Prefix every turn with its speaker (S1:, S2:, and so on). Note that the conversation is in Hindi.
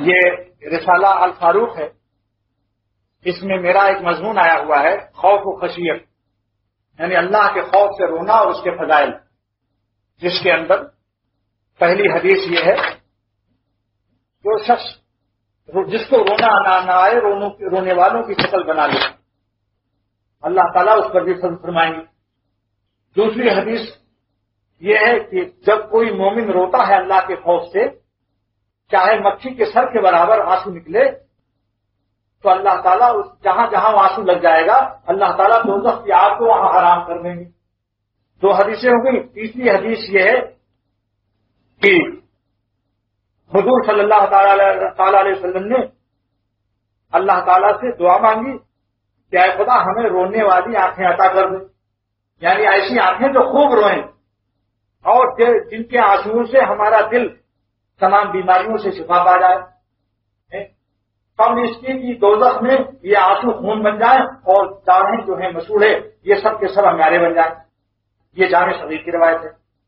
S1: ये रिसाला अल फारूक है। इसमें मेरा एक मजमून आया हुआ है, खौफ व खशियत। यानी अल्लाह के खौफ से रोना और उसके फजाइल। जिसके अंदर पहली हदीस ये है, जो शख्स जिसको रोना ना ना आए, रोनों रोने वालों की शक्ल बना ले। अल्लाह ताला उस पर भी फल फरमाएँगे। दूसरी हदीस ये है कि जब कोई मोमिन रोता है अल्लाह के खौफ से चाहे मक्खी के सर के बराबर आँसू निकले तो अल्लाह ताला उस जहाँ जहाँ आँसू लग जाएगा, अल्लाह ताला दोजख की आग को वहाँ हराम कर देंगे। दो हदीसें हो गई। तीसरी हदीस ये है कि हजूर अलैहि वसल्लम ने अल्लाह ताला से दुआ मांगी कि खुदा, हमें रोने वाली आँखें अता कर दे। यानी ऐसी आँखें जो खूब रोएँ और जिनके आंसुओं से हमारा दिल तमाम बीमारियों से शिफा पा जाए। कम इसकी की दोजख में ये आँसू खून बन जाए और दाढ़ें जो है मसूड़े ये सब के सब अंगारे बन जाए। ये जाने शरीर की रवायत है।